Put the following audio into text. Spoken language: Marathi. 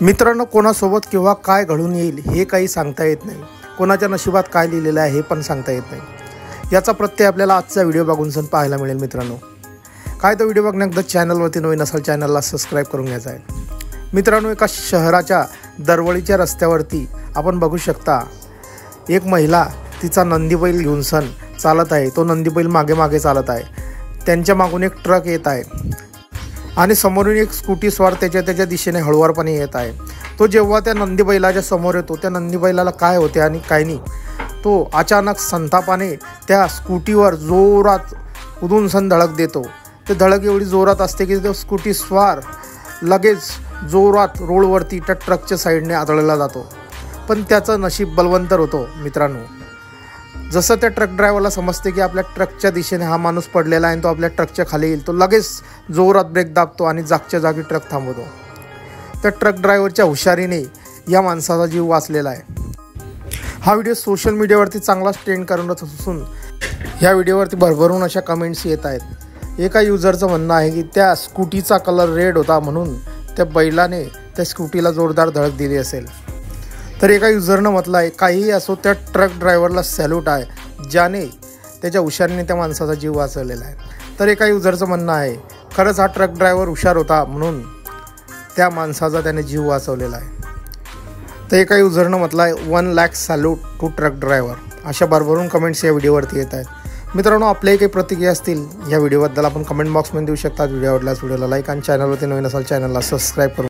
मित्रांनो कोणासोबत किंवा काय घडून येईल हे काही सांगता येत नाही. कोणाच्या नशिबात काय लिहिलेलं आहे हे पण सांगता येत नाही. याचा प्रत्यय आपल्याला आजचा व्हिडिओ बघून सण पाहायला मिळेल मित्रांनो. काय तो व्हिडिओ बघण्याकदा चॅनलवरती नवीन असाल चॅनलला सबस्क्राईब करून घ्यायचा आहे मित्रांनो एका शहराच्या दरवळीच्या रस्त्यावरती आपण बघू शकता एक महिला तिचा नंदीबैल घेऊन सण चालत आहे. तो नंदीबैल मागे मागे चालत आहे. त्यांच्या मागून एक ट्रक येत आहे. आणि समोरून एक स्कूटी स्वार त्याच्या त्याच्या दिशेने हळुवारपणे येत आहे. तो जेव्हा त्या नंदी बैलाच्या समोर येतो त्या नंदी बैलाला काय होते आणि काय नाही तो अचानक संतापाने त्या स्कूटीवर जोरात उदून सण धडक देतो. ते धडक एवढी जोरात असते की तो स्कूटी स्वार लगेच जोरात रोडवरती त्या ट्रकच्या साईडने आदळला जातो. पण त्याचं नशीब बलवंतर होतो मित्रांनो. जसं त्या ट्रक ड्रायव्हरला समजते की आपल्या ट्रकच्या दिशेने हा माणूस पडलेला आहे आणि तो आपल्या ट्रकच्या खाली येईल तो लगेच जोरात ब्रेक दाबतो आणि जागच्या जागी ट्रक थांबवतो. त्या ट्रक ड्रायव्हरच्या हुशारीने या माणसाचा जीव वाचलेला आहे. हा व्हिडिओ सोशल मीडियावरती चांगलाच ट्रेंड करत असून ह्या व्हिडिओवरती भरभरून अशा कमेंट्स येत आहेत. एका युजरचं म्हणणं आहे की त्या स्कूटीचा कलर रेड होता म्हणून त्या बैलाने त्या स्कूटीला जोरदार धडक दिली असेल. तर एका युजरनं म्हटलं आहे काहीही असो त्या ट्रक ड्रायव्हरला सॅल्यूट आहे ज्याने त्याच्या हुशारीने त्या माणसाचा जीव वाचवलेला आहे. तर एका युजरचं म्हणणं आहे खरंच हा ट्रक ड्रायव्हर हुशार होता म्हणून त्या माणसाचा त्याने जीव वाचवलेला आहे. तर एका युजरनं म्हटलं आहे one lakh salute to truck driver अशा भरभरून कमेंट्स या व्हिडिओवरती येत आहेत. मित्रांनो आपल्याही काही प्रतिक्रिया असतील या व्हिडिओबद्दल आपण कमेंट बॉक्समध्ये देऊ शकता. व्हिडिओ आवडल्यास व्हिडिओला लाईक आणि चॅनलवरती नवीन असाल चॅनलला सबस्क्राईब करून